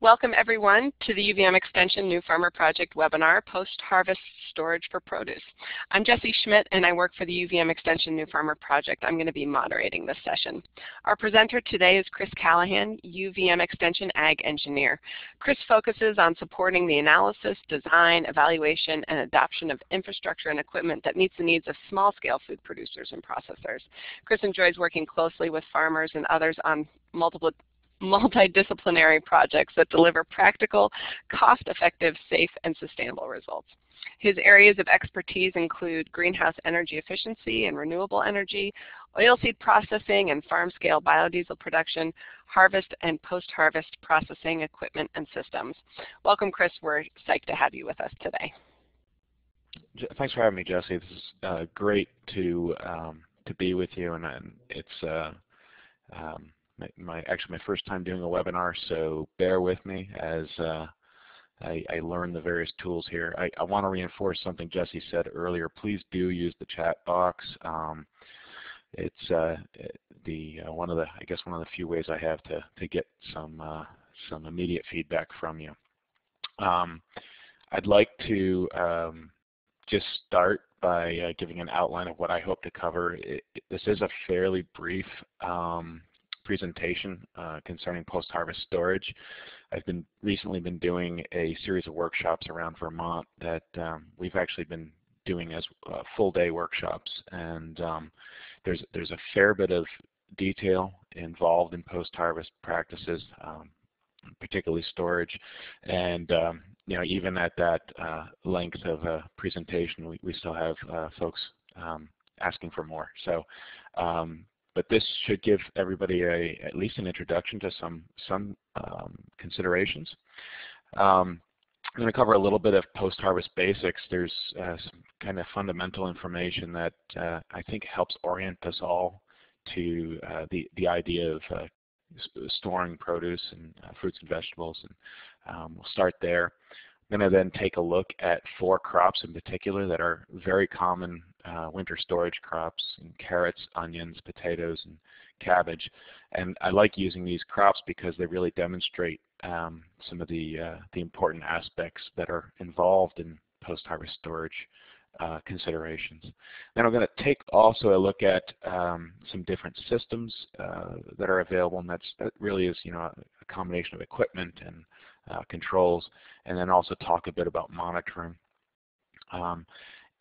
Welcome everyone to the UVM Extension New Farmer Project webinar, Post-Harvest Storage for Produce. I'm Jessie Schmidt and I work for the UVM Extension New Farmer Project. I'm going to be moderating this session. Our presenter today is Chris Callahan, UVM Extension Ag Engineer. Chris focuses on supporting the analysis, design, evaluation, and adoption of infrastructure and equipment that meets the needs of small-scale food producers and processors. Chris enjoys working closely with farmers and others on multiple multidisciplinary projects that deliver practical, cost-effective, safe, and sustainable results. His areas of expertise include greenhouse energy efficiency and renewable energy, oilseed processing and farm-scale biodiesel production, harvest and post-harvest processing equipment and systems. Welcome, Chris. We're psyched to have you with us today. Thanks for having me, Jesse. This is uh, great to um, to be with you, and, and it's uh, um, my, my, actually my first time doing a webinar, so bear with me as uh, I, I, learn the various tools here. I, I want to reinforce something Jesse said earlier. Please do use the chat box. Um, it's uh, the uh, one of the I guess one of the few ways I have to to get some uh, some immediate feedback from you. Um, I'd like to um, just start by uh, giving an outline of what I hope to cover. It, this is a fairly brief um, presentation uh, concerning post-harvest storage. I've been recently been doing a series of workshops around Vermont that um, we've actually been doing as uh, full-day workshops, and um, there's there's a fair bit of detail involved in post-harvest practices, um, particularly storage, and um, you know even at that uh, length of a presentation, we, we still have uh, folks um, asking for more. So um, but this should give everybody a, at least an introduction to some, some um, considerations. Um, I'm going to cover a little bit of post-harvest basics. There's uh, some kind of fundamental information that uh, I think helps orient us all to uh, the, the idea of uh, storing produce and uh, fruits and vegetables. And um, we'll start there. I'm going to then take a look at four crops in particular that are very common winter storage crops, and carrots, onions, potatoes, and cabbage. And I like using these crops because they really demonstrate um, some of the, uh, the important aspects that are involved in post-harvest storage uh, considerations. Then I'm going to take also a look at um, some different systems uh, that are available, and that's, that really is you know a combination of equipment and uh, controls, and then also talk a bit about monitoring. Um,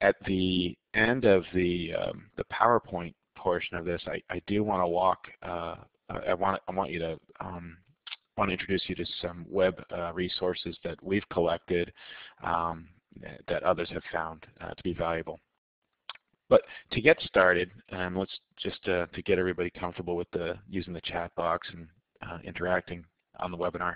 at the end of the um, the PowerPoint portion of this, I, I do want to walk. Uh, I want I want you to um, want to introduce you to some web uh, resources that we've collected um, that others have found uh, to be valuable. But to get started, um, let's just uh, to get everybody comfortable with the using the chat box and uh, interacting on the webinar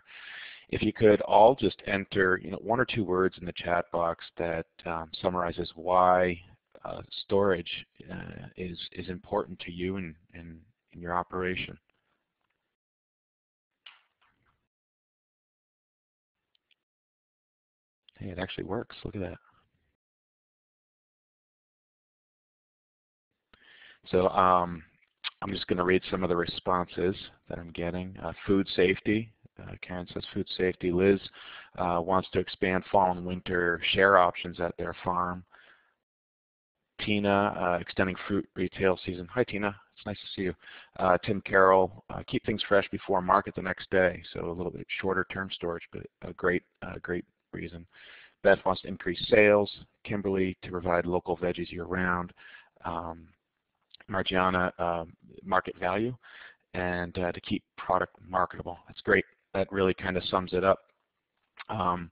if you could all just enter you know, one or two words in the chat box that um, summarizes why uh, storage uh, is, is important to you in, in, in your operation. Hey, it actually works. Look at that. So um, I'm just going to read some of the responses that I'm getting. Uh, food safety, uh, Karen says food safety. Liz uh, wants to expand fall and winter share options at their farm. Tina, uh, extending fruit retail season. Hi Tina, it's nice to see you. Uh, Tim Carroll, uh, keep things fresh before market the next day. So a little bit shorter term storage, but a great, uh, great reason. Beth wants to increase sales. Kimberly to provide local veggies year round. Um, Margiana, um, market value and uh, to keep product marketable. That's great that really kind of sums it up. Um,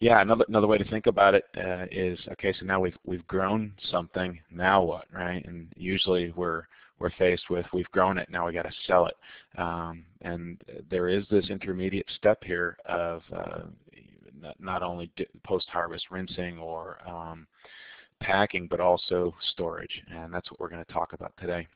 yeah, another another way to think about it uh, is okay. So now we've we've grown something. Now what, right? And usually we're we're faced with we've grown it. Now we got to sell it. Um, and there is this intermediate step here of uh, not, not only post-harvest rinsing or um, packing, but also storage. And that's what we're going to talk about today.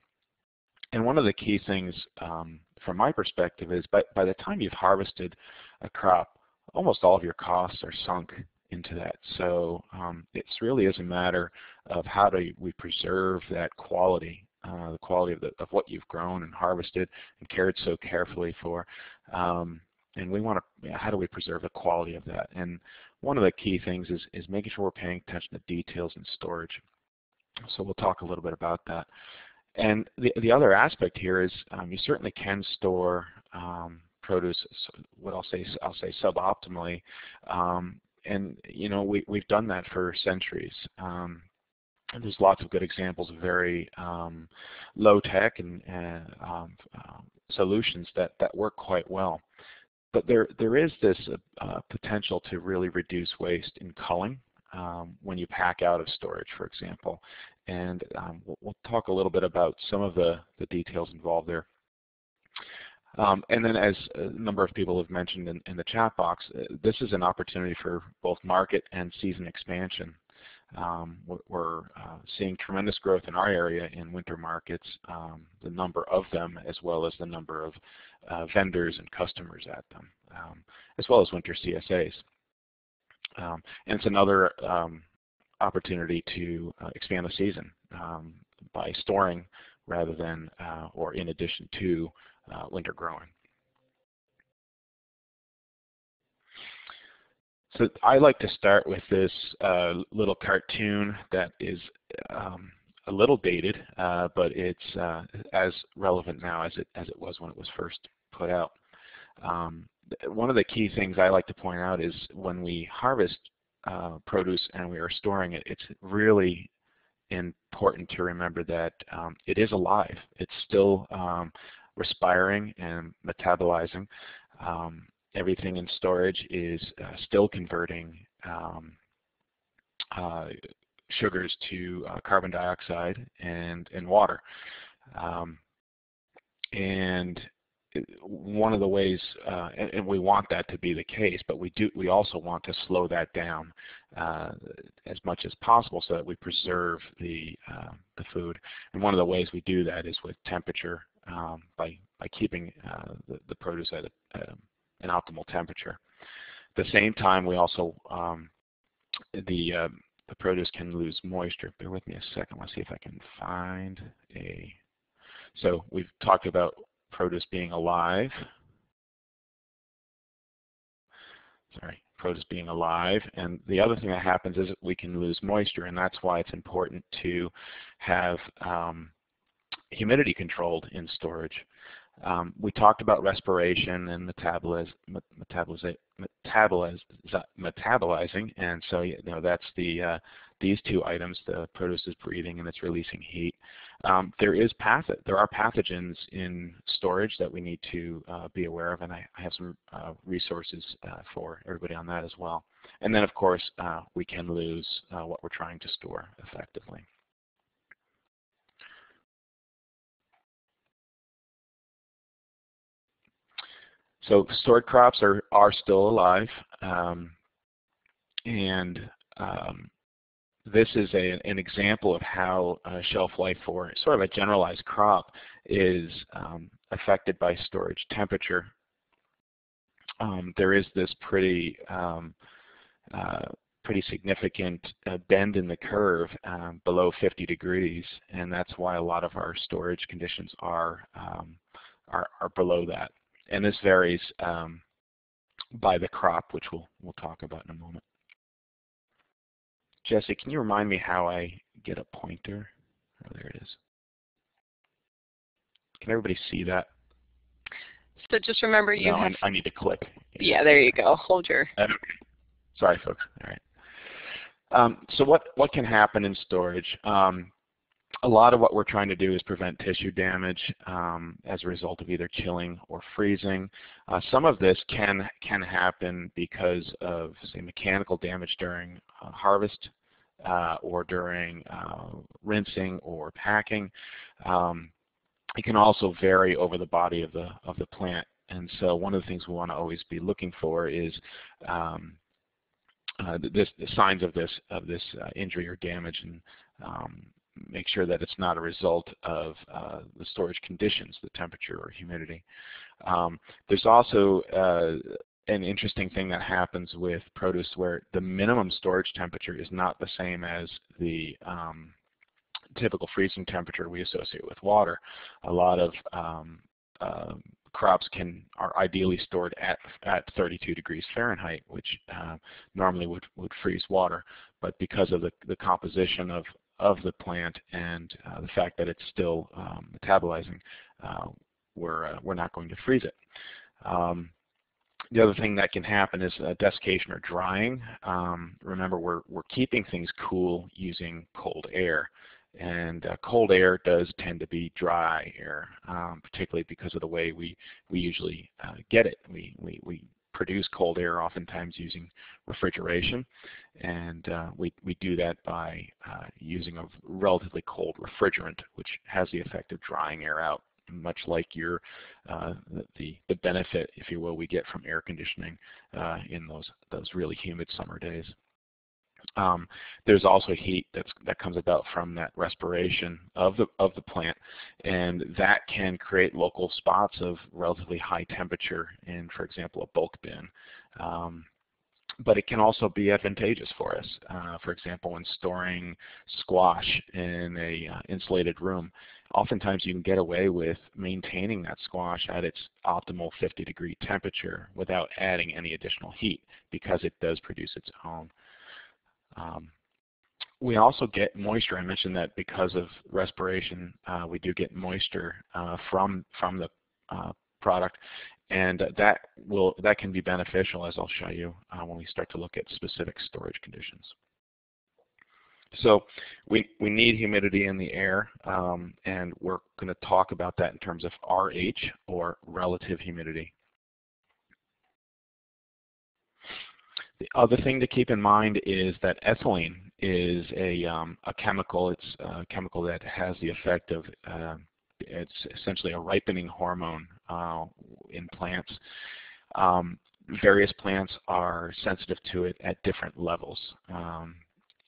And one of the key things um, from my perspective is by, by the time you've harvested a crop, almost all of your costs are sunk into that. So um, it really is a matter of how do we preserve that quality, uh, the quality of, the, of what you've grown and harvested and cared so carefully for. Um, and we want to, how do we preserve the quality of that? And one of the key things is, is making sure we're paying attention to details in storage. So we'll talk a little bit about that. And the, the other aspect here is um, you certainly can store um, produce, what I'll say, I'll say suboptimally. Um, and you know, we, we've done that for centuries. Um, there's lots of good examples of very um, low tech and, uh, solutions that, that work quite well. But there, there is this uh, potential to really reduce waste in culling um, when you pack out of storage, for example. And um, we'll, we'll, talk a little bit about some of the, the details involved there. Um, and then as a number of people have mentioned in, in the chat box, uh, this is an opportunity for both market and season expansion. Um, we're uh, seeing tremendous growth in our area in winter markets, um, the number of them as well as the number of uh, vendors and customers at them, um, as well as winter CSAs. Um, and it's another um, opportunity to uh, expand the season um, by storing rather than uh, or in addition to uh, winter growing. So I like to start with this uh, little cartoon that is um, a little dated, uh, but it's uh, as relevant now as it as it was when it was first put out. Um, one of the key things I like to point out is when we harvest uh, produce and we are storing it, it's really important to remember that um, it is alive. It's still um, respiring and metabolizing. Um, everything in storage is uh, still converting um, uh, sugars to uh, carbon dioxide and, and water. Um, and one of the ways, uh, and, and, we want that to be the case, but we do we also want to slow that down uh, as much as possible so that we preserve the uh, the food. And one of the ways we do that is with temperature um, by by keeping uh, the, the produce at a, an optimal temperature. At the same time, we also um, the uh, the produce can lose moisture. Bear with me a second. Let's see if I can find a. So we've talked about produce being alive. Sorry, produce being alive. And the other thing that happens is we can lose moisture, and that's why it's important to have um, humidity controlled in storage. Um, we talked about respiration and metaboliz metaboliz metaboliz metabolizing, and so you know that's the uh, these two items. The produce is breathing and it's releasing heat. Um, there is path there are pathogens in storage that we need to uh, be aware of, and I, I have some uh, resources uh, for everybody on that as well. And then, of course, uh, we can lose uh, what we're trying to store effectively. So stored crops are, are still alive. Um, and um, this is a, an example of how uh, shelf life for sort of a generalized crop is um, affected by storage temperature. Um, there is this pretty um, uh, pretty significant uh, bend in the curve um, below 50 degrees, and that's why a lot of our storage conditions are um, are, are below that and this varies um, by the crop, which we'll, we'll talk about in a moment. Jesse, can you remind me how I get a pointer? Oh, there it is. Can everybody see that? So just remember you no, have... I, I need to click. Yeah, there you go. Hold your... Uh, sorry, folks. All right. Um, so what, what can happen in storage? Um, a lot of what we're trying to do is prevent tissue damage um, as a result of either chilling or freezing. Uh, some of this can can happen because of say mechanical damage during uh, harvest uh, or during uh, rinsing or packing. Um, it can also vary over the body of the of the plant, and so one of the things we want to always be looking for is um, uh, this, the signs of this of this uh, injury or damage, and um, make sure that it's not a result of uh, the storage conditions, the temperature or humidity. Um, there's also uh, an interesting thing that happens with produce where the minimum storage temperature is not the same as the um, typical freezing temperature we associate with water. A lot of um, um, crops can are ideally stored at at 32 degrees Fahrenheit, which uh, normally would would freeze water. But because of the the composition of of the plant and uh, the fact that it's still um, metabolizing, uh, we're uh, we're not going to freeze it. Um, the other thing that can happen is uh, desiccation or drying. Um, remember, we're we're keeping things cool using cold air. And uh, cold air does tend to be dry air, um, particularly because of the way we, we usually uh, get it. We, we, we produce cold air oftentimes using refrigeration, and uh, we, we do that by uh, using a relatively cold refrigerant, which has the effect of drying air out, much like your uh, the, the benefit, if you will, we get from air conditioning uh, in those, those really humid summer days. Um, there's also heat that comes about from that respiration of the, of the plant, and that can create local spots of relatively high temperature in, for example, a bulk bin. Um, but it can also be advantageous for us. Uh, for example, when storing squash in a uh, insulated room, oftentimes you can get away with maintaining that squash at its optimal 50 degree temperature without adding any additional heat because it does produce its own um, we also get moisture. I mentioned that because of respiration, uh, we do get moisture uh, from from the uh, product, and that will that can be beneficial, as I'll show you uh, when we start to look at specific storage conditions. So we we need humidity in the air, um, and we're going to talk about that in terms of RH or relative humidity. The other thing to keep in mind is that ethylene is a, um, a chemical. It's a chemical that has the effect of, uh, it's essentially a ripening hormone uh, in plants. Um, various plants are sensitive to it at different levels, um,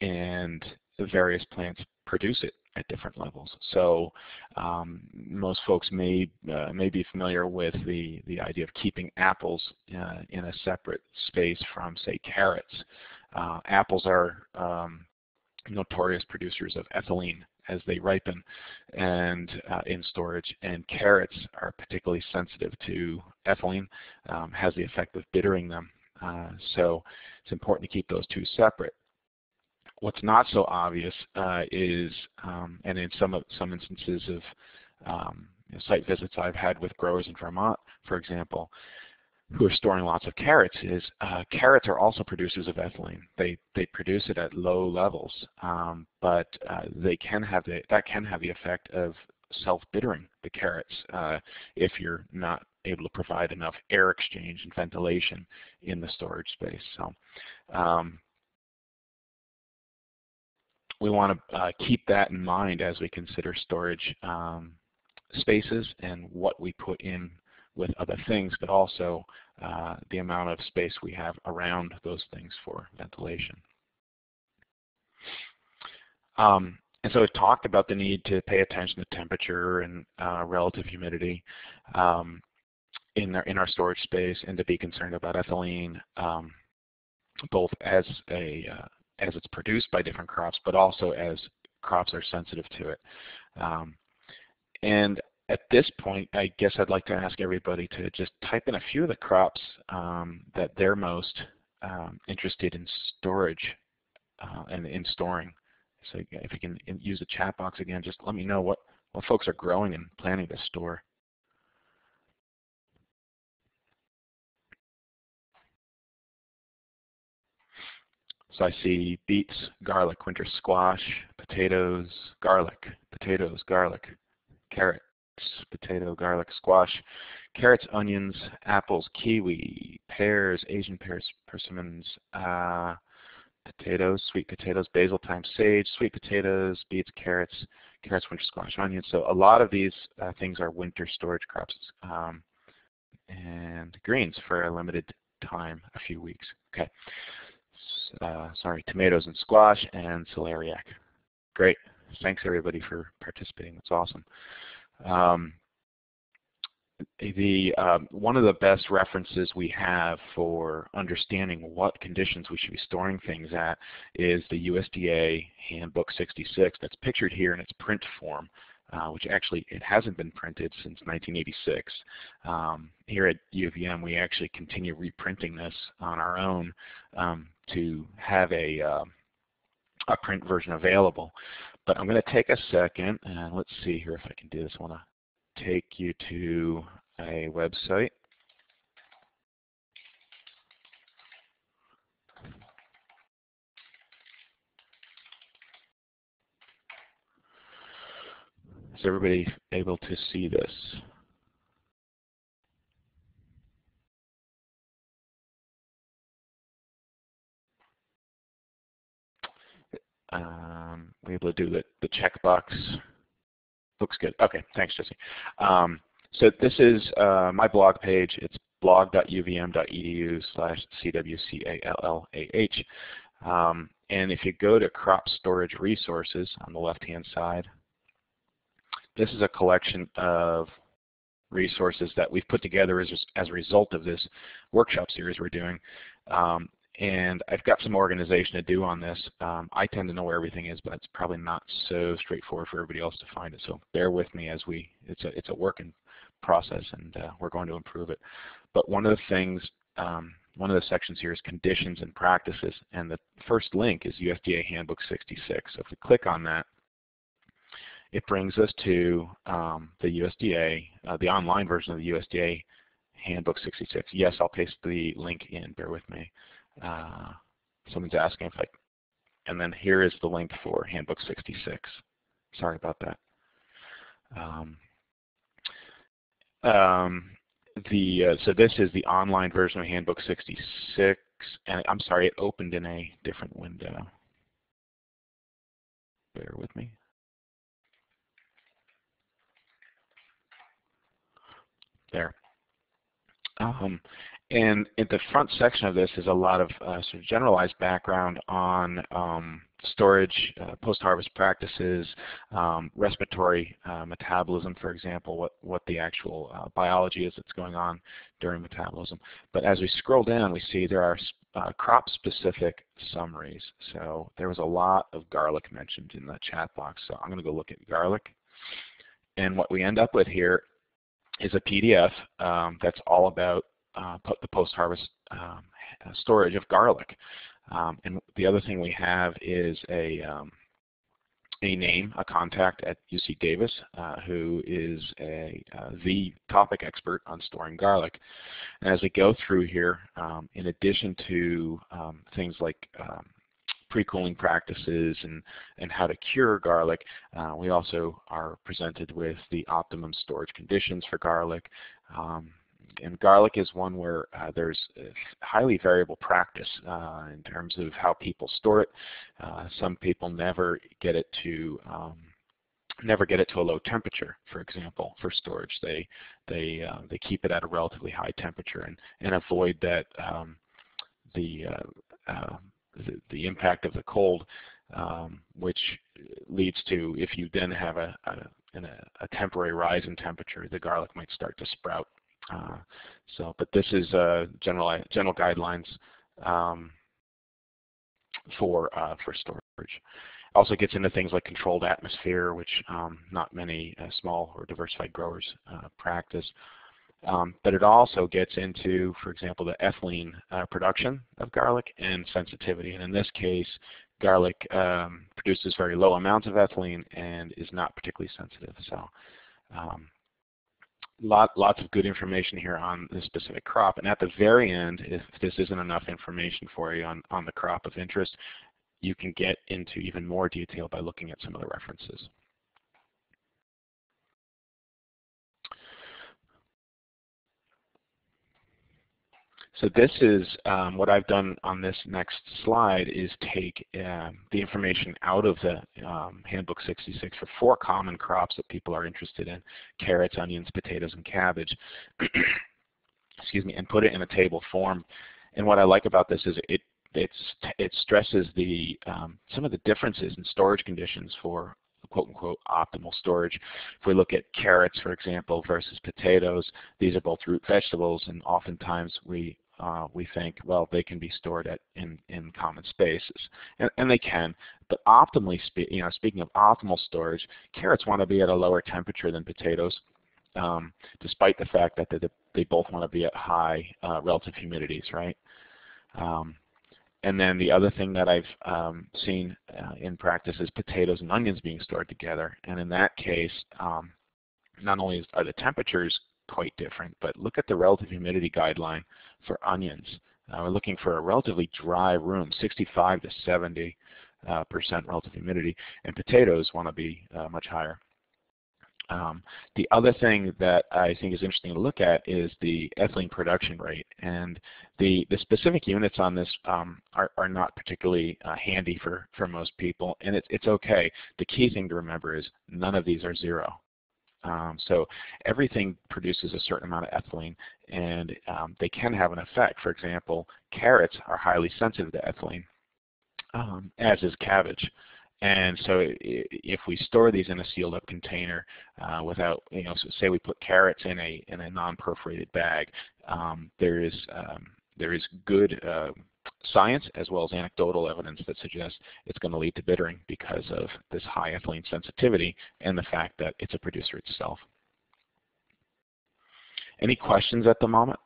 and various plants produce it at different levels. So um, most folks may uh, may be familiar with the the idea of keeping apples uh, in a separate space from say carrots. Uh, apples are um, notorious producers of ethylene as they ripen and uh, in storage and carrots are particularly sensitive to ethylene um, has the effect of bittering them uh, so it's important to keep those two separate What's not so obvious uh, is, um, and in some some instances of um, you know, site visits I've had with growers in Vermont, for example, who are storing lots of carrots, is uh, carrots are also producers of ethylene. They they produce it at low levels, um, but uh, they can have the that can have the effect of self-bittering the carrots uh, if you're not able to provide enough air exchange and ventilation in the storage space. So um, we want to uh, keep that in mind as we consider storage um, spaces and what we put in with other things, but also uh, the amount of space we have around those things for ventilation. Um, and so it talked about the need to pay attention to temperature and uh, relative humidity um, in, our, in our storage space and to be concerned about ethylene um, both as a, uh, as it's produced by different crops, but also as crops are sensitive to it. Um, and at this point, I guess I'd like to ask everybody to just type in a few of the crops um, that they're most um, interested in storage uh, and in storing. So if you can use the chat box again, just let me know what, what folks are growing and planning to store. So I see beets, garlic, winter squash, potatoes, garlic, potatoes, garlic, carrots, potato, garlic, squash, carrots, onions, apples, kiwi, pears, Asian pears, persimmons, uh, potatoes, sweet potatoes, basil, thyme, sage, sweet potatoes, beets, carrots, carrots, winter squash, onions. So a lot of these uh, things are winter storage crops um, and greens for a limited time, a few weeks. Okay uh, sorry, tomatoes and squash, and celeriac. Great. Thanks everybody for participating. That's awesome. Um, the um, one of the best references we have for understanding what conditions we should be storing things at is the USDA Handbook 66 that's pictured here in its print form. Uh, which actually it hasn't been printed since 1986. Um, here at UVM, we actually continue reprinting this on our own um, to have a, uh, a print version available. But I'm going to take a second and let's see here if I can do this. I want to take you to a website. Is everybody able to see this? Um, we able to do the, the checkbox? Looks good. Okay, thanks, Jesse. Um, so this is uh, my blog page. It's blog.uvm.edu slash CWCALLAH. Um, and if you go to crop storage resources on the left-hand side, this is a collection of resources that we've put together as, as a result of this workshop series we're doing. Um, and I've got some organization to do on this. Um, I tend to know where everything is, but it's probably not so straightforward for everybody else to find it. So bear with me as we, it's a, it's a work in process and uh, we're going to improve it. But one of the things, um, one of the sections here is conditions and practices. And the first link is USDA Handbook 66. So if we click on that, it brings us to um, the USDA, uh, the online version of the USDA Handbook 66. Yes, I'll paste the link in, bear with me. Uh, someone's asking if I, and then here is the link for Handbook 66. Sorry about that. Um, um, the uh, so this is the online version of Handbook 66, and I'm sorry, it opened in a different window. Bear with me. There. Um, and in the front section of this is a lot of uh, sort of generalized background on um, storage, uh, post-harvest practices, um, respiratory uh, metabolism, for example, what, what the actual uh, biology is that's going on during metabolism. But as we scroll down, we see there are uh, crop-specific summaries. So there was a lot of garlic mentioned in the chat box, so I'm going to go look at garlic. And what we end up with here is a PDF um, that's all about uh, the post-harvest um, storage of garlic. Um, and the other thing we have is a, um, a name, a contact at UC Davis, uh, who is a, uh, the topic expert on storing garlic. And as we go through here, um, in addition to um, things like pre-cooling practices and, and how to cure garlic. Uh, we also are presented with the optimum storage conditions for garlic. Um, and garlic is one where uh, there's highly variable practice uh, in terms of how people store it. Uh, some people never get it to um, never get it to a low temperature, for example, for storage. They they uh, they keep it at a relatively high temperature and and avoid that um, the uh, uh, the, the impact of the cold, um, which leads to if you then have a, a, a, temporary rise in temperature, the garlic might start to sprout. Uh, so, but this is uh, general general guidelines um, for uh, for storage. Also gets into things like controlled atmosphere, which um, not many uh, small or diversified growers uh, practice. Um, but it also gets into, for example, the ethylene uh, production of garlic and sensitivity. And in this case, garlic um, produces very low amounts of ethylene and is not particularly sensitive. So um, lot, lots of good information here on this specific crop. And at the very end, if this isn't enough information for you on, on the crop of interest, you can get into even more detail by looking at some of the references. So this is um, what I've done on this next slide is take um, the information out of the um, Handbook 66 for four common crops that people are interested in, carrots, onions, potatoes, and cabbage, excuse me, and put it in a table form. And what I like about this is it it stresses the um, some of the differences in storage conditions for quote unquote optimal storage. If we look at carrots, for example, versus potatoes, these are both root vegetables, and oftentimes we uh, we think, well, they can be stored at in, in common spaces, and, and they can. But optimally, you know, speaking of optimal storage, carrots want to be at a lower temperature than potatoes, um, despite the fact that they, they both want to be at high uh, relative humidities, right? Um, and then the other thing that I've um, seen uh, in practice is potatoes and onions being stored together. And in that case, um, not only are the temperatures quite different, but look at the relative humidity guideline for onions. Uh, we're looking for a relatively dry room, 65 to 70 uh, percent relative humidity, and potatoes want to be uh, much higher. Um, the other thing that I think is interesting to look at is the ethylene production rate. And the, the specific units on this um, are, are not particularly uh, handy for, for most people, and it's, it's okay. The key thing to remember is none of these are zero. Um, so everything produces a certain amount of ethylene, and um, they can have an effect. For example, carrots are highly sensitive to ethylene, um, as is cabbage. And so if we store these in a sealed up container uh, without, you know, so say we put carrots in a in a non-perforated bag, um, there is um, there is good uh, science as well as anecdotal evidence that suggests it's going to lead to bittering because of this high ethylene sensitivity and the fact that it's a producer itself. Any questions at the moment?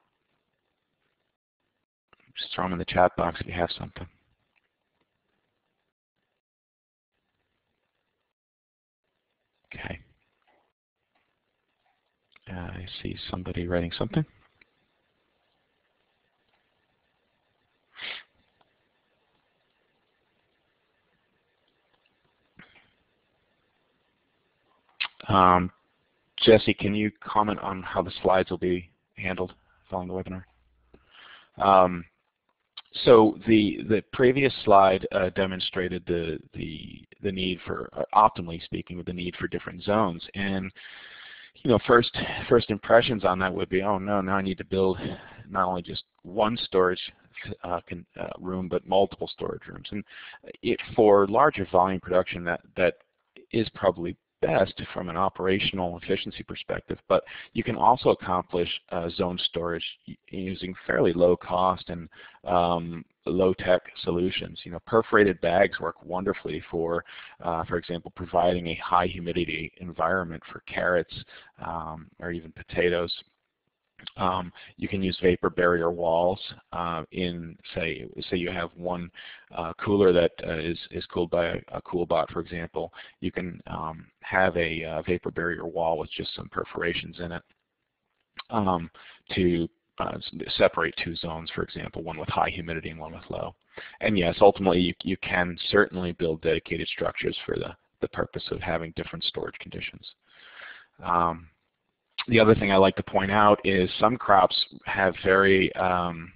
Just throw them in the chat box if you have something. Okay. I see somebody writing something. Um, Jesse, can you comment on how the slides will be handled following the webinar? Um, so the the previous slide uh, demonstrated the the the need for, uh, optimally speaking, with the need for different zones. And you know, first first impressions on that would be, oh no, now I need to build not only just one storage uh, can, uh, room, but multiple storage rooms. And it, for larger volume production, that that is probably best from an operational efficiency perspective, but you can also accomplish uh, zone storage using fairly low cost and um, low-tech solutions. You know, perforated bags work wonderfully for, uh, for example, providing a high humidity environment for carrots um, or even potatoes. Um, you can use vapor barrier walls uh, in, say, say you have one uh, cooler that uh, is is cooled by a, a CoolBot, for example. You can um, have a uh, vapor barrier wall with just some perforations in it um, to uh, separate two zones, for example, one with high humidity and one with low. And yes, ultimately you, you can certainly build dedicated structures for the, the purpose of having different storage conditions. Um, the other thing I like to point out is some crops have very um,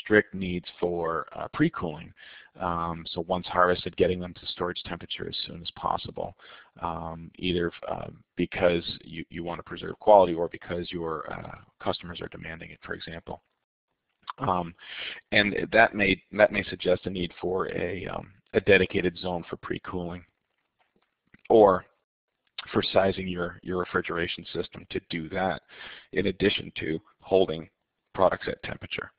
strict needs for uh, pre-cooling. Um, so once harvested, getting them to storage temperature as soon as possible, um, either uh, because you, you want to preserve quality or because your uh, customers are demanding it, for example. Um, and that may that may suggest a need for a, um, a dedicated zone for pre-cooling, or for sizing your, your refrigeration system to do that in addition to holding products at temperature.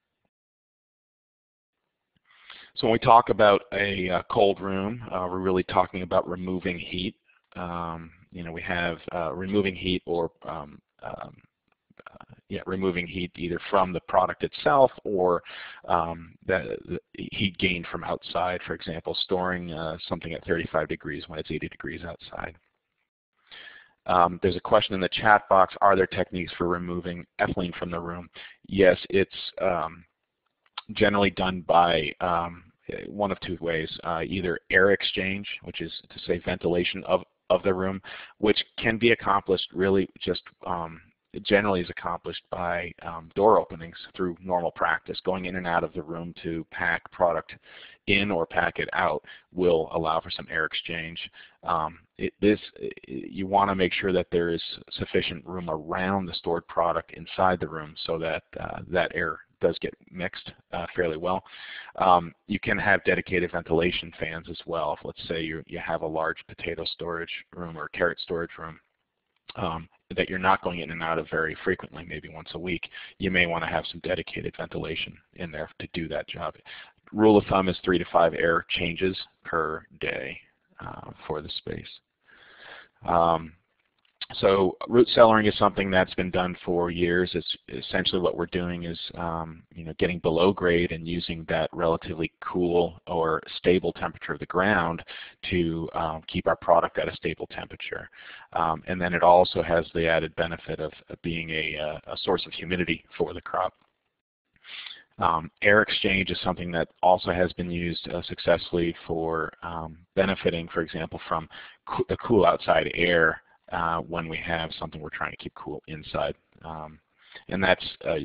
So when we talk about a cold room, uh, we're really talking about removing heat. Um, you know, we have uh, removing heat or um, um, uh, yeah, removing heat either from the product itself or um, the, the, heat gained from outside. For example, storing uh, something at 35 degrees when it's 80 degrees outside. Um, there's a question in the chat box, are there techniques for removing ethylene from the room? Yes, it's um, generally done by um, one of two ways, uh, either air exchange, which is to say ventilation of, of the room, which can be accomplished really just um, generally is accomplished by um, door openings through normal practice. Going in and out of the room to pack product in or pack it out will allow for some air exchange. Um, it, this, you want to make sure that there is sufficient room around the stored product inside the room so that uh, that air does get mixed uh, fairly well. Um, you can have dedicated ventilation fans as well. If let's say you, you have a large potato storage room or carrot storage room, um, that you're not going in and out of very frequently, maybe once a week, you may want to have some dedicated ventilation in there to do that job. Rule of thumb is three to five air changes per day uh, for the space. Um, so root cellaring is something that's been done for years. It's essentially what we're doing is um, you know getting below grade and using that relatively cool or stable temperature of the ground to um, keep our product at a stable temperature. Um, and then it also has the added benefit of, being a, a, source of humidity for the crop. Um, air exchange is something that also has been used uh, successfully for um, benefiting, for example, from co the cool outside air uh, when we have something we're trying to keep cool inside. Um, and that's uh,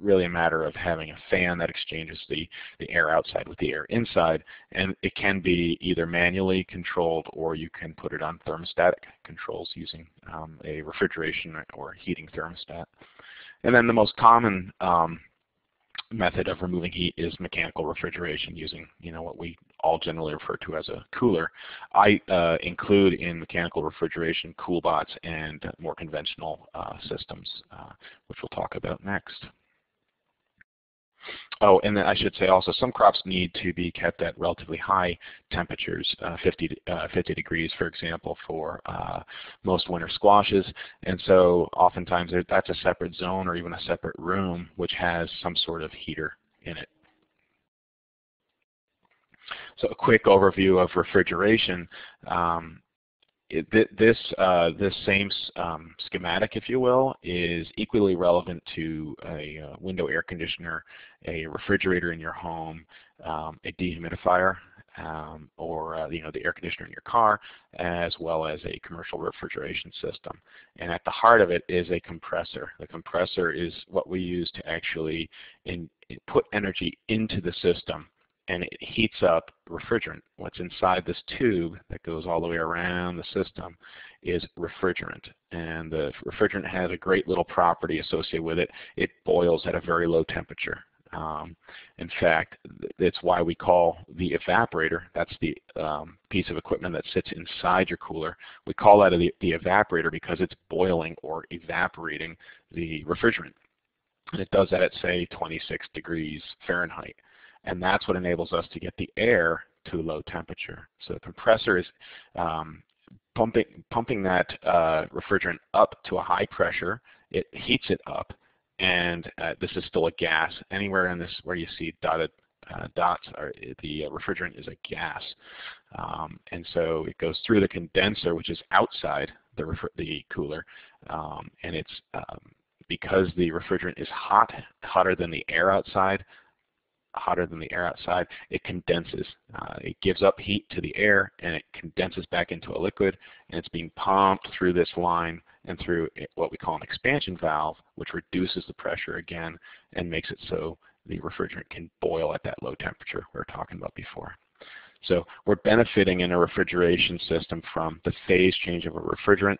really a matter of having a fan that exchanges the, the air outside with the air inside. And it can be either manually controlled or you can put it on thermostatic controls using um, a refrigeration or heating thermostat. And then the most common um, method of removing heat is mechanical refrigeration using you know what we all generally refer to as a cooler. I uh, include in mechanical refrigeration CoolBots and more conventional uh, systems, uh, which we'll talk about next. Oh, and then I should say also some crops need to be kept at relatively high temperatures, uh, 50, uh, 50 degrees, for example, for uh, most winter squashes. And so oftentimes that's a separate zone or even a separate room which has some sort of heater in it. So a quick overview of refrigeration. Um, it, this uh, this same um, schematic, if you will, is equally relevant to a uh, window air conditioner, a refrigerator in your home, um, a dehumidifier, um, or uh, you know the air conditioner in your car, as well as a commercial refrigeration system. And at the heart of it is a compressor. The compressor is what we use to actually in, put energy into the system and it heats up refrigerant. What's inside this tube that goes all the way around the system is refrigerant. And the refrigerant has a great little property associated with it. It boils at a very low temperature. Um, in fact, it's why we call the evaporator, that's the um, piece of equipment that sits inside your cooler, we call that the, the evaporator because it's boiling or evaporating the refrigerant. And it does that at, say, 26 degrees Fahrenheit and that's what enables us to get the air to low temperature. So the compressor is um, pumping, pumping that uh, refrigerant up to a high pressure. It heats it up, and uh, this is still a gas. Anywhere in this where you see dotted uh, dots, are, the uh, refrigerant is a gas. Um, and so it goes through the condenser, which is outside the, the cooler, um, and it's um, because the refrigerant is hot, hotter than the air outside, hotter than the air outside, it condenses. Uh, it gives up heat to the air and it condenses back into a liquid and it's being pumped through this line and through what we call an expansion valve which reduces the pressure again and makes it so the refrigerant can boil at that low temperature we were talking about before. So we're benefiting in a refrigeration system from the phase change of a refrigerant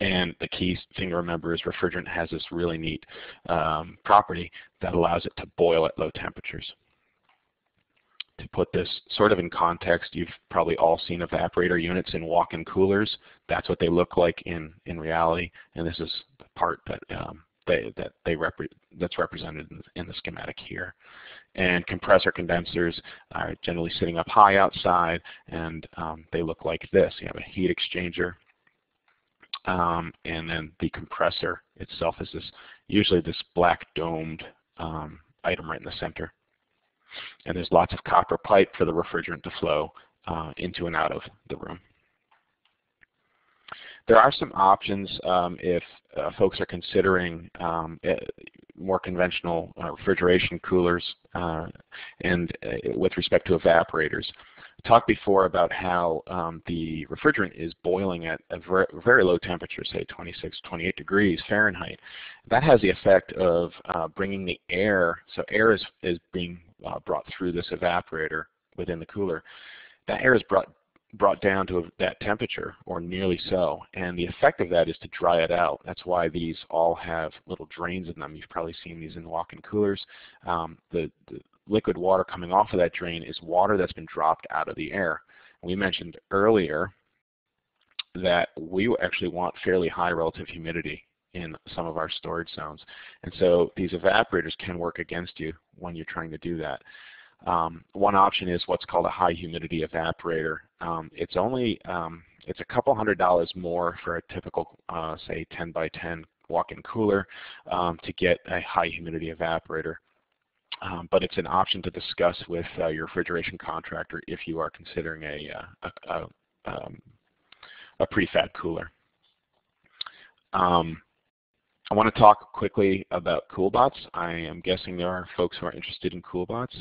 and the key thing to remember is refrigerant has this really neat um, property that allows it to boil at low temperatures. To put this sort of in context, you've probably all seen evaporator units in walk-in coolers. That's what they look like in, in reality, and this is the part that um, they, that they repre that's represented in, in the schematic here. And compressor condensers are generally sitting up high outside, and um, they look like this. You have a heat exchanger um, and then the compressor itself is this usually this black domed um, item right in the center. And there's lots of copper pipe for the refrigerant to flow uh, into and out of the room. There are some options um, if uh, folks are considering um, eh, more conventional uh, refrigeration coolers uh, and uh, with respect to evaporators talked before about how um, the refrigerant is boiling at a very, very, low temperature, say 26, 28 degrees Fahrenheit. That has the effect of uh, bringing the air, so air is, is being uh, brought through this evaporator within the cooler. That air is brought brought down to that temperature or nearly so and the effect of that is to dry it out that's why these all have little drains in them you've probably seen these in walk-in coolers um, the, the, liquid water coming off of that drain is water that's been dropped out of the air. We mentioned earlier that we actually want fairly high relative humidity in some of our storage zones. And so these evaporators can work against you when you're trying to do that. Um, one option is what's called a high humidity evaporator. Um, it's only um, it's a couple hundred dollars more for a typical, uh, say, 10 by 10 walk-in cooler um, to get a high humidity evaporator. Um, but it's an option to discuss with uh, your refrigeration contractor if you are considering a, uh, a, a, um, a prefab cooler. Um, I want to talk quickly about CoolBots. I am guessing there are folks who are interested in CoolBots.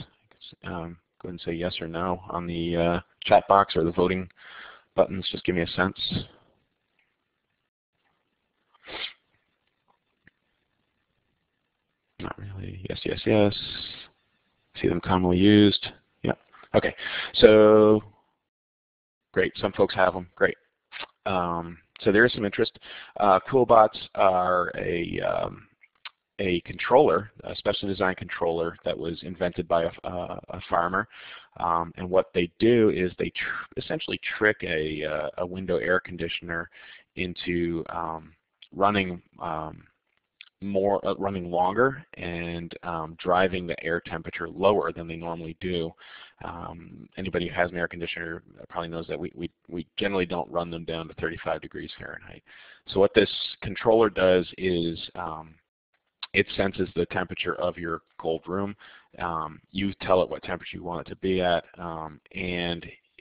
Um, go ahead and say yes or no on the uh, chat box or the voting buttons. Just give me a sense. Not really. Yes, yes, yes. See them commonly used. Yeah. Okay. So great. Some folks have them. Great. Um, so there is some interest. Uh, CoolBots are a um, a controller, a specially designed controller that was invented by a, a farmer. Um, and what they do is they tr essentially trick a, uh, a window air conditioner into um, running um, more uh, running longer and um, driving the air temperature lower than they normally do. Um, anybody who has an air conditioner probably knows that we, we, we generally don't run them down to 35 degrees Fahrenheit. So what this controller does is um, it senses the temperature of your cold room. Um, you tell it what temperature you want it to be at, um,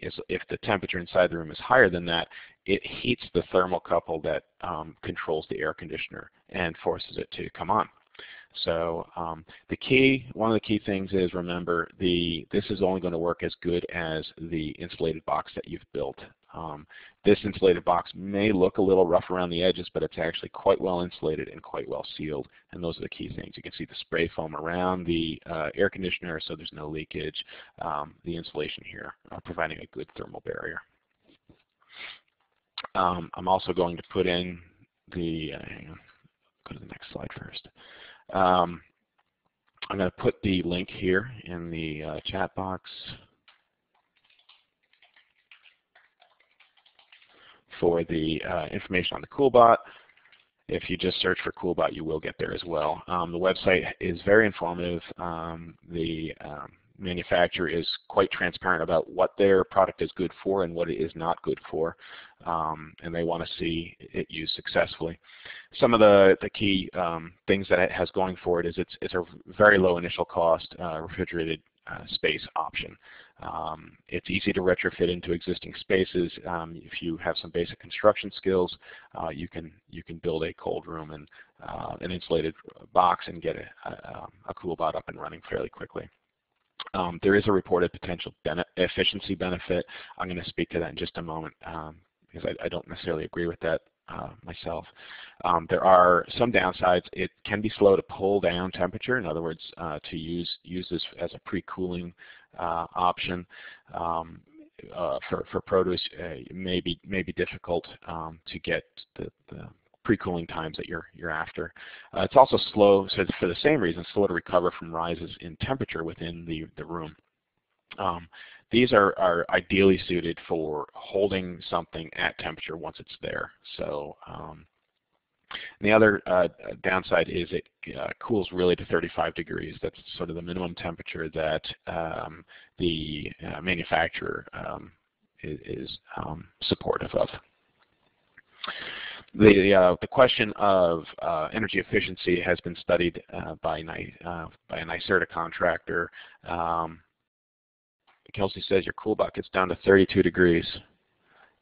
and if the temperature inside the room is higher than that, it heats the thermocouple that um, controls the air conditioner and forces it to come on. So um, the key, one of the key things is remember the this is only going to work as good as the insulated box that you've built. Um, this insulated box may look a little rough around the edges, but it's actually quite well insulated and quite well sealed. And those are the key things. You can see the spray foam around the uh, air conditioner, so there's no leakage. Um, the insulation here uh, providing a good thermal barrier. Um, I'm also going to put in the, uh, go to the next slide first. Um, I'm going to put the link here in the uh, chat box. For the uh, information on the CoolBot. If you just search for CoolBot, you will get there as well. Um, the website is very informative. Um, the um, manufacturer is quite transparent about what their product is good for and what it is not good for, um, and they want to see it used successfully. Some of the, the key um, things that it has going for it is it's, it's a very low initial cost uh, refrigerated uh, space option. Um, it's easy to retrofit into existing spaces. Um, if you have some basic construction skills, uh, you can you can build a cold room and uh, an insulated box and get a, a, a CoolBot up and running fairly quickly. Um, there is a reported potential bene efficiency benefit. I'm going to speak to that in just a moment um, because I, I, don't necessarily agree with that uh, myself. Um, there are some downsides. It can be slow to pull down temperature. In other words, uh, to use use this as a pre-cooling option um, uh, for for produce uh, may be may be difficult um, to get the, the pre-cooling times that you're you're after. Uh, it's also slow, so for the same reason, slow to recover from rises in temperature within the the room. Um, these are, are ideally suited for holding something at temperature once it's there. So um, the other uh, downside is it uh, cools really to 35 degrees. That's sort of the minimum temperature that um, the uh, manufacturer um, is, is um, supportive of. The, uh, the question of uh, energy efficiency has been studied uh, by, uh, by a NYSERDA contractor. Um, Kelsey says your CoolBot gets down to 32 degrees.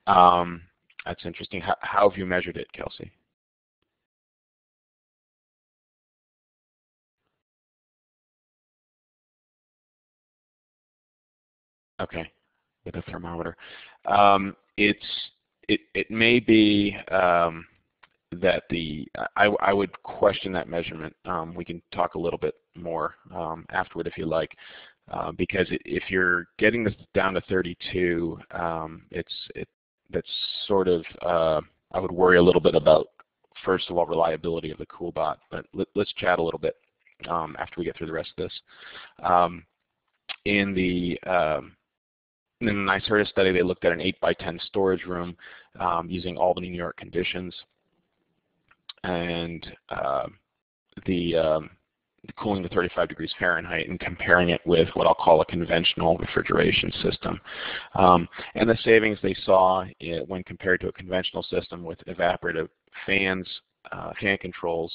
Um, that's interesting. How, how have you measured it, Kelsey? Okay, with a thermometer. Um, it's it it may be um, that the I I would question that measurement. Um, we can talk a little bit more um, afterward if you like. Uh, because it, if you're getting this down to 32, um, it's it that's sort of uh, I would worry a little bit about first of all reliability of the CoolBot, but let, us chat a little bit um, after we get through the rest of this. In the um, in the NYSERDA study, they looked at an 8 by 10 storage room um, using Albany, New York conditions. And uh, the, um, cooling to 35 degrees Fahrenheit and comparing it with what I'll call a conventional refrigeration system. Um, and the savings they saw it, eh, when compared to a conventional system with evaporative fans, uh, fan controls,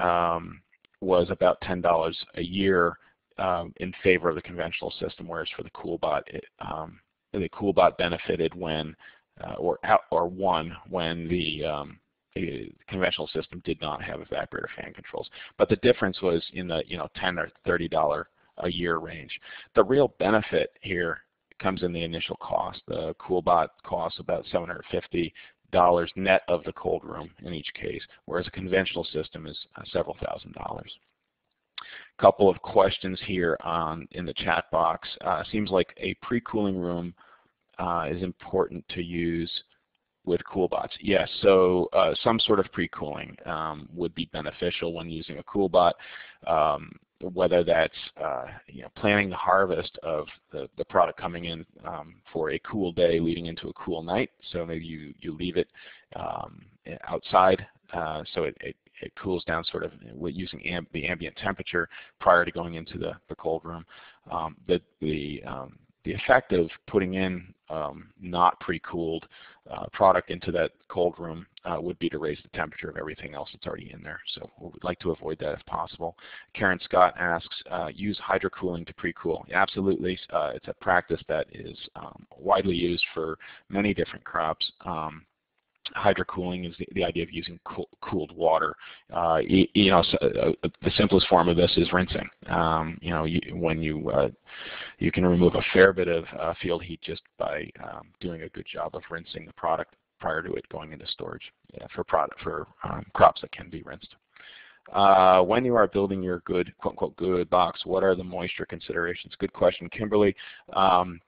um, was about $10 a year um, in favor of the conventional system, whereas for the CoolBot, it, um, the CoolBot benefited when, uh, or or won when the, um, the conventional system did not have evaporator fan controls. But the difference was in the you know 10 or 30 dollar a year range. The real benefit here comes in the initial cost. The CoolBot costs about 750 dollars net of the cold room in each case, whereas a conventional system is uh, several thousand dollars couple of questions here on in the chat box. Uh, seems like a pre-cooling room uh, is important to use with CoolBots. Yes, so uh, some sort of pre-cooling um, would be beneficial when using a CoolBot, um, whether that's uh, you know, planning the harvest of the, the product coming in um, for a cool day leading into a cool night. So maybe you, you leave it um, outside uh, so it, it, it cools down sort of using amb the ambient temperature prior to going into the, the cold room. Um, the, the, um, the effect of putting in um, not pre-cooled uh, product into that cold room uh, would be to raise the temperature of everything else that's already in there. So we'd like to avoid that if possible. Karen Scott asks, uh, use hydrocooling to pre-cool. Absolutely. Uh, it's a practice that is um, widely used for many different crops. Um, hydrocooling is the, the, idea of using cool, cooled water. Uh, you, you, know, so, uh, uh, the simplest form of this is rinsing. Um, you know, you, when you uh, you can remove a fair bit of uh, field heat just by um, doing a good job of rinsing the product prior to it going into storage yeah, for product for um, crops that can be rinsed. Uh, when you are building your good, quote unquote, good box, what are the moisture considerations? Good question, Kimberly. Um,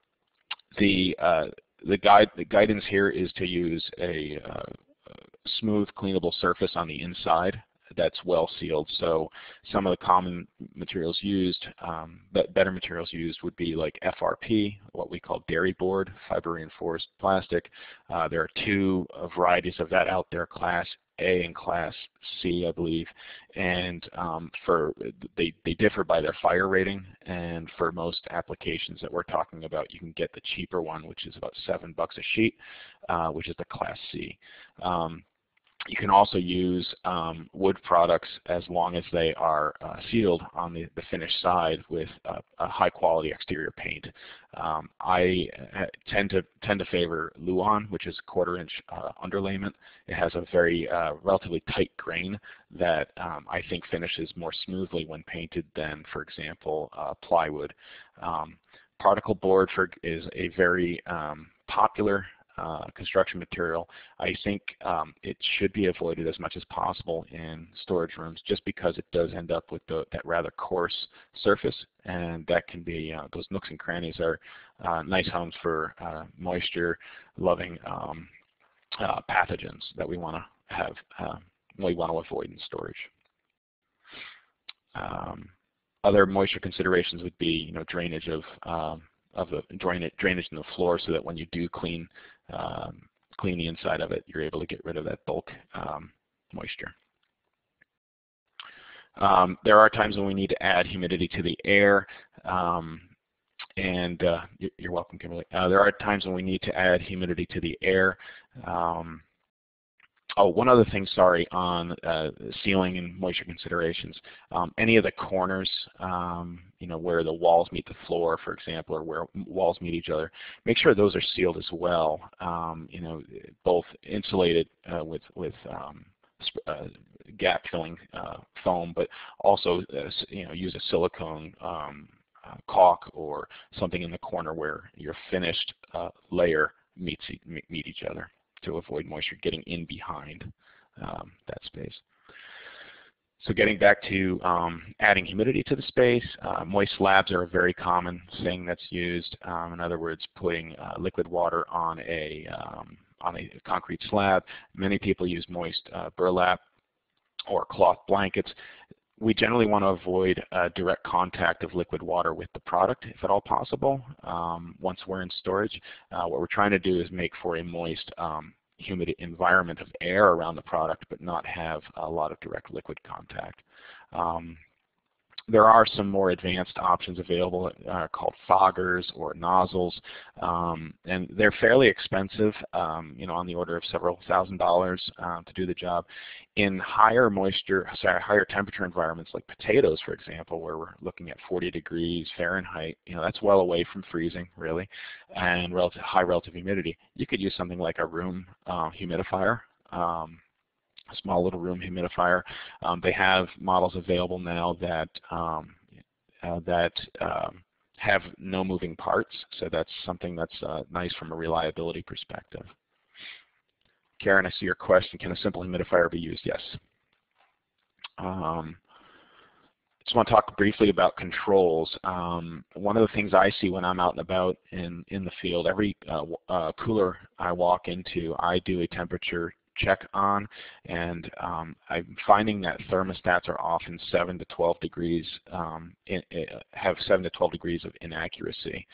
the uh, the, guide, the guidance here is to use a uh, smooth, cleanable surface on the inside that's well sealed. So some of the common materials used, um, better materials used would be like FRP, what we call dairy board, fiber reinforced plastic. Uh, there are two varieties of that out there, class a and Class C, I believe, and um, for they, they differ by their fire rating, and for most applications that we're talking about, you can get the cheaper one, which is about seven bucks a sheet, uh, which is the Class C. Um, you can also use um, wood products as long as they are uh, sealed on the, the, finished side with a, high quality exterior paint. Um, I uh, tend to tend to favor Luan, which is a quarter inch uh, underlayment. It has a very uh, relatively tight grain that um, I think finishes more smoothly when painted than, for example, uh, plywood. Um, particle board for, is a very um, popular uh, construction material, I think um, it should be avoided as much as possible in storage rooms just because it does end up with the, that rather coarse surface and that can be, uh, those nooks and crannies are uh, nice homes for uh, moisture loving um, uh, pathogens that we want to have, we want to avoid in storage. Um, other moisture considerations would be you know, drainage of um, of the drainage, drainage in the floor so that when you do clean um, clean the inside of it, you're able to get rid of that bulk um, moisture. Um, there are times when we need to add humidity to the air. Um, and uh, you're welcome, Kimberly. Uh, there are times when we need to add humidity to the air. Um, Oh, one other thing, sorry, on uh, sealing and moisture considerations. Um, any of the corners, um, you know, where the walls meet the floor, for example, or where walls meet each other, make sure those are sealed as well. Um, you know, both insulated uh, with with um, uh, gap filling uh, foam, but also uh, you know use a silicone um, uh, caulk or something in the corner where your finished layer meets meet each other to avoid moisture getting in behind um, that space. So getting back to um, adding humidity to the space, uh, moist slabs are a very common thing that's used. Um, in other words, putting uh, liquid water on a um, on a concrete slab. Many people use moist uh, burlap or cloth blankets. We generally want to avoid uh, direct contact of liquid water with the product, if at all possible, um, once we're in storage. Uh, what we're trying to do is make for a moist, um, humid environment of air around the product, but not have a lot of direct liquid contact. Um, there are some more advanced options available uh, called foggers or nozzles, um, and they're fairly expensive, um, you know, on the order of several thousand dollars uh, to do the job. In higher moisture, sorry, higher temperature environments like potatoes, for example, where we're looking at 40 degrees Fahrenheit, you know, that's well away from freezing, really, and relative, high relative humidity. You could use something like a room uh, humidifier. Um, small little room humidifier. Um, they have models available now that um, uh, that um, have no moving parts, so that's something that's uh, nice from a reliability perspective. Karen, I see your question. Can a simple humidifier be used? Yes. Um, just want to talk briefly about controls. Um, one of the things I see when I'm out and about in, in the field, every uh, uh, cooler I walk into, I do a temperature check on, and um, I'm finding that thermostats are often 7 to 12 degrees, um, in, in, have 7 to 12 degrees of inaccuracy.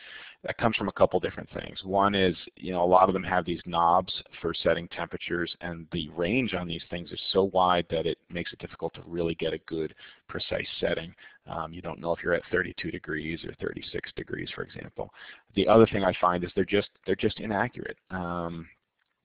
That comes from a couple different things. One is, you know, a lot of them have these knobs for setting temperatures, and the range on these things is so wide that it makes it difficult to really get a good, precise setting. Um, you don't know if you're at 32 degrees or 36 degrees, for example. The other thing I find is they're just they're just inaccurate. Um,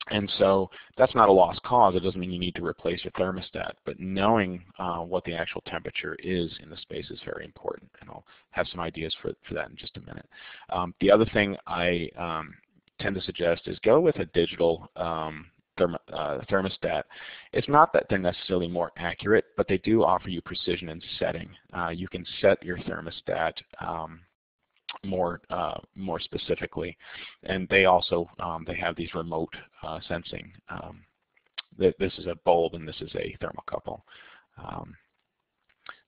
and so that's not a lost cause. It doesn't mean you need to replace your thermostat, but knowing uh, what the actual temperature is in the space is very important, and I'll have some ideas for, for that in just a minute. Um, the other thing I um, tend to suggest is go with a digital um, therm uh, thermostat. It's not that they're necessarily more accurate, but they do offer you precision in setting. Uh, you can set your thermostat um, more uh, more specifically. And they also um, they have these remote uh, sensing. Um, th this is a bulb and this is a thermocouple. Um,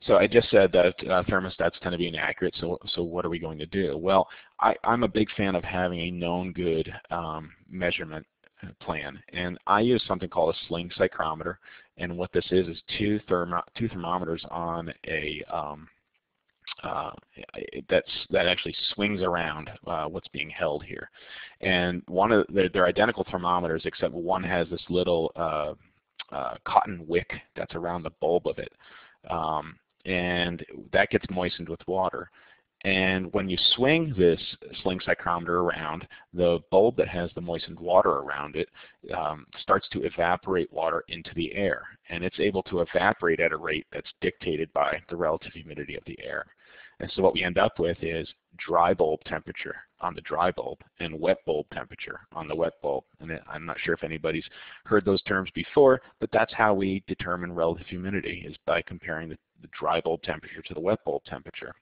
so I just said that uh, thermostats tend to be inaccurate, so, so what are we going to do? Well, I, am a big fan of having a known good um, measurement uh, plan, and I use something called a sling psychrometer, and what this is is two, thermo two thermometers on a um, uh, that's that actually swings around uh, what's being held here. And one of they're, they're, identical thermometers, except one has this little uh, uh, cotton wick that's around the bulb of it, um, and that gets moistened with water. And when you swing this sling psychrometer around, the bulb that has the moistened water around it um, starts to evaporate water into the air. And it's able to evaporate at a rate that's dictated by the relative humidity of the air. And so what we end up with is dry bulb temperature on the dry bulb and wet bulb temperature on the wet bulb. And I'm not sure if anybody's heard those terms before, but that's how we determine relative humidity is by comparing the, the dry bulb temperature to the wet bulb temperature.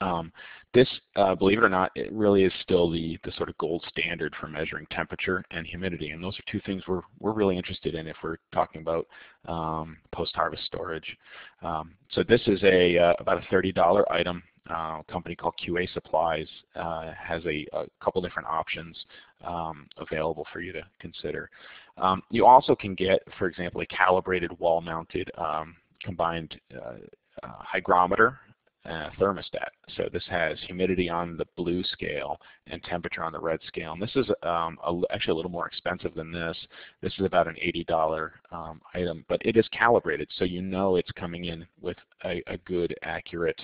Um, this, uh, believe it or not, it really is still the, the sort of gold standard for measuring temperature and humidity. And those are two things we're, we're really interested in if we're talking about um, post-harvest storage. Um, so this is a uh, about a $30 item. Uh, a company called QA Supplies uh, has a, a, couple different options um, available for you to consider. Um, you also can get, for example, a calibrated wall-mounted um, combined uh, uh, hygrometer uh, thermostat. So this has humidity on the blue scale and temperature on the red scale. And this is um, a, actually a little more expensive than this. This is about an $80 um, item, but it is calibrated, so you know it's coming in with a, a good, accurate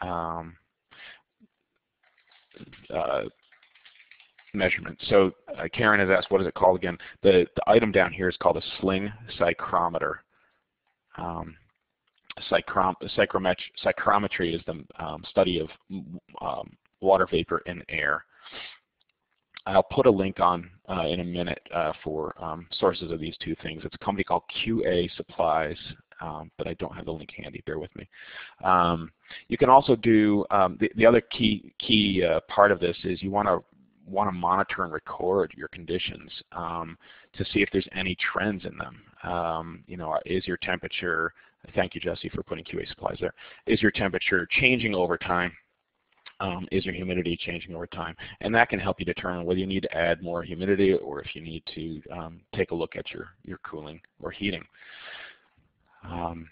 um, uh, measurement. So uh, Karen has asked, what is it called again? The, the item down here is called a sling psychrometer. Um, psychrom psychrometry is the um, study of um, water vapor in air. I'll put a link on uh, in a minute uh, for um, sources of these two things. It's a company called QA Supplies, um, but I don't have the link handy. Bear with me. Um, you can also do um, the, the other key key uh, part of this is you want to want to monitor and record your conditions to see if there's any trends in them. You know, is your temperature Thank you, Jesse, for putting QA supplies there. Is your temperature changing over time? Um, is your humidity changing over time? And that can help you determine whether you need to add more humidity or if you need to um, take a look at your, your cooling or heating. Um,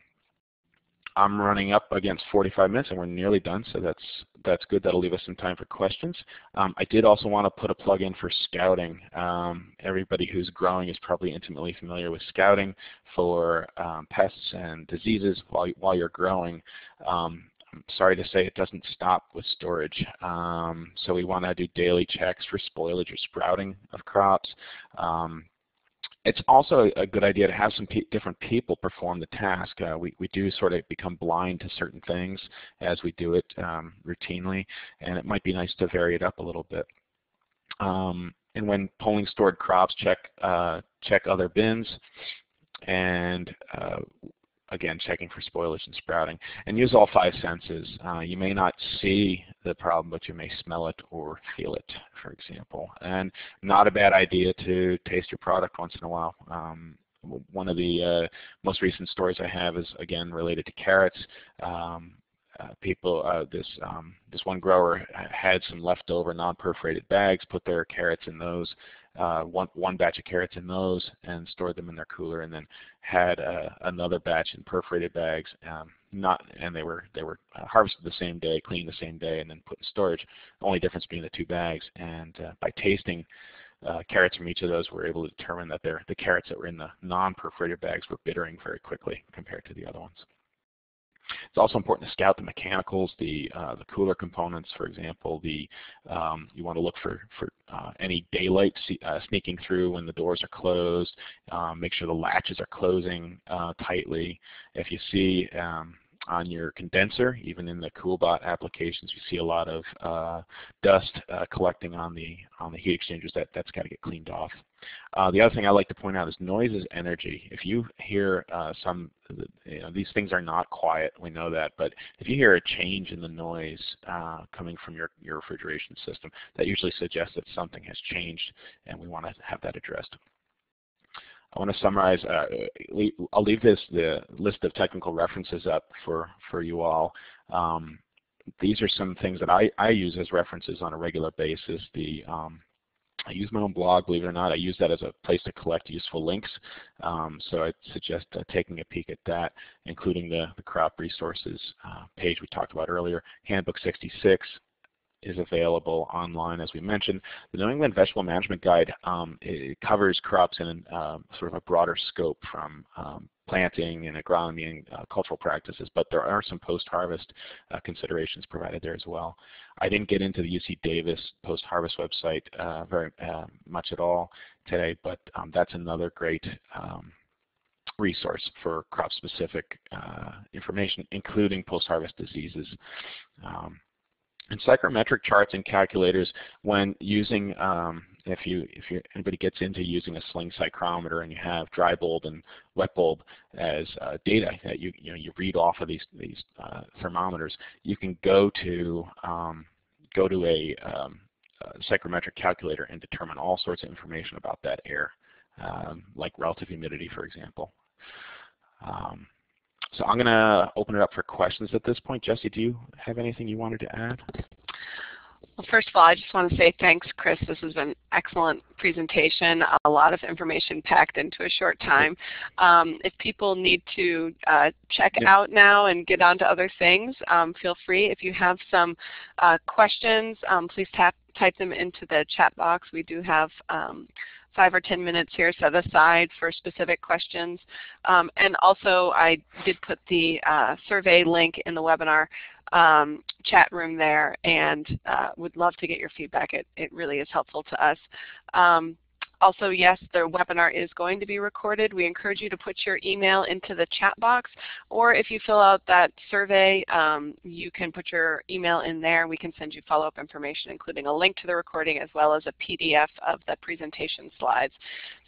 I'm running up against 45 minutes and we're nearly done, so that's that's good. That'll leave us some time for questions. Um, I did also want to put a plug in for scouting. Um, everybody who's growing is probably intimately familiar with scouting for um, pests and diseases while, while you're growing. Um, I'm sorry to say it doesn't stop with storage. Um, so we want to do daily checks for spoilage or sprouting of crops. Um, it's also a good idea to have some pe different people perform the task. Uh, we, we do sort of become blind to certain things as we do it um, routinely, and it might be nice to vary it up a little bit. Um, and when pulling stored crops, check, uh, check other bins, and uh, again, checking for spoilage and sprouting. And use all five senses. Uh, you may not see the problem, but you may smell it or feel it, for example. And not a bad idea to taste your product once in a while. Um, one of the uh, most recent stories I have is, again, related to carrots. Um, uh, people, uh, this um, this one grower had some leftover non-perforated bags, put their carrots in those, uh, one, one batch of carrots in those and stored them in their cooler and then had uh, another batch in perforated bags um, not and they were they were uh, harvested the same day cleaned the same day and then put in storage the only difference being the two bags and uh, by tasting uh, carrots from each of those we were able to determine that the carrots that were in the non-perforated bags were bittering very quickly compared to the other ones. It's also important to scout the mechanicals, the uh, the cooler components, for example. The um, you want to look for for uh, any daylight uh, sneaking through when the doors are closed. Um, make sure the latches are closing uh, tightly. If you see um, on your condenser, even in the CoolBot applications, you see a lot of uh, dust collecting on the on the heat exchangers. That that's got to get cleaned off. Uh, the other thing I like to point out is noise is energy. If you hear uh, some, you know, these things are not quiet. We know that, but if you hear a change in the noise uh, coming from your your refrigeration system, that usually suggests that something has changed, and we want to have that addressed. I want to summarize. Uh, I'll leave this the list of technical references up for for you all. Um, these are some things that I, I use as references on a regular basis. The um, I use my own blog, believe it or not. I use that as a place to collect useful links. Um, so I suggest uh, taking a peek at that, including the, the crop resources uh, page we talked about earlier, Handbook 66, is available online, as we mentioned. The New England Vegetable Management Guide um, covers crops in uh, sort of a broader scope from um, planting and agronomy and uh, cultural practices, but there are some post-harvest uh, considerations provided there as well. I didn't get into the UC Davis post-harvest website uh, very uh, much at all today, but um, that's another great um, resource for crop-specific uh, information, including post-harvest diseases. Um, and psychrometric charts and calculators, when using, um, if you if you, anybody gets into using a sling psychrometer and you have dry bulb and wet bulb as uh, data that you you know you read off of these these uh, thermometers, you can go to um, go to a, um, psychrometric calculator and determine all sorts of information about that air, um, like relative humidity, for example. Um, so I'm going to open it up for questions at this point. Jesse, do you have anything you wanted to add? Well, first of all, I just want to say thanks, Chris. This has been excellent presentation, a lot of information packed into a short time. Um, if people need to uh, check yeah. out now and get on to other things, um, feel free. If you have some uh, questions, um, please tap, type them into the chat box. We do have um, five or 10 minutes here set aside for specific questions. Um, and also I did put the uh, survey link in the webinar um, chat room there and uh, would love to get your feedback. It, it really is helpful to us. Um, also, yes, the webinar is going to be recorded. We encourage you to put your email into the chat box, or if you fill out that survey, um, you can put your email in there. We can send you follow-up information, including a link to the recording as well as a PDF of the presentation slides.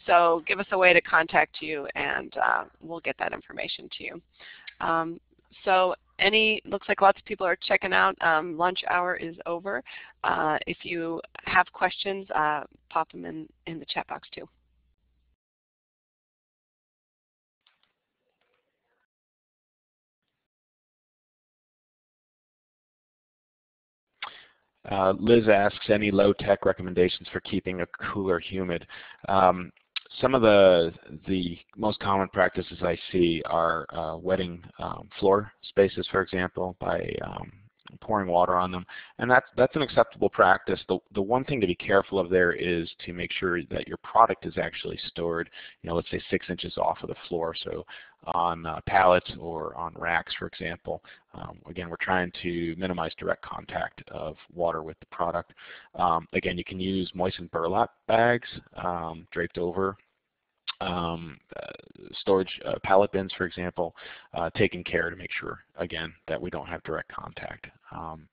So give us a way to contact you, and uh, we'll get that information to you. Um, so any, looks like lots of people are checking out. Um, lunch hour is over. Uh, if you have questions, uh, pop them in, in the chat box too. Uh, Liz asks, any low-tech recommendations for keeping a cooler humid? Um, some of the the most common practices I see are uh, wetting um, floor spaces, for example, by um, pouring water on them, and that's that's an acceptable practice. The the one thing to be careful of there is to make sure that your product is actually stored, you know, let's say six inches off of the floor. So on uh, pallets or on racks, for example. Um, again, we're trying to minimize direct contact of water with the product. Um, again, you can use moistened burlap bags um, draped over um, uh, storage uh, pallet bins, for example, uh, taking care to make sure, again, that we don't have direct contact. Um,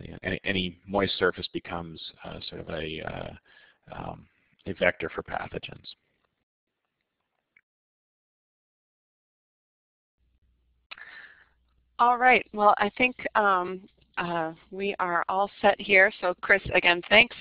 you know, any, any, moist surface becomes uh, sort of a, uh, um, a vector for pathogens. All right. Well, I think um, uh, we are all set here. So Chris, again, thanks.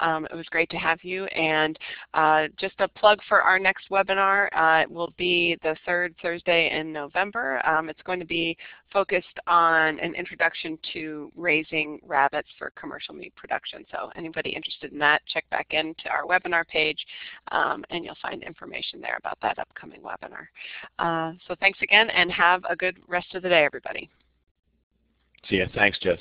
Um, it was great to have you. And uh, just a plug for our next webinar. Uh, it will be the third Thursday in November. Um, it's going to be focused on an introduction to raising rabbits for commercial meat production. So anybody interested in that, check back into our webinar page um, and you'll find information there about that upcoming webinar. Uh, so thanks again and have a good rest of the day, everybody. See ya. Thanks, Jess.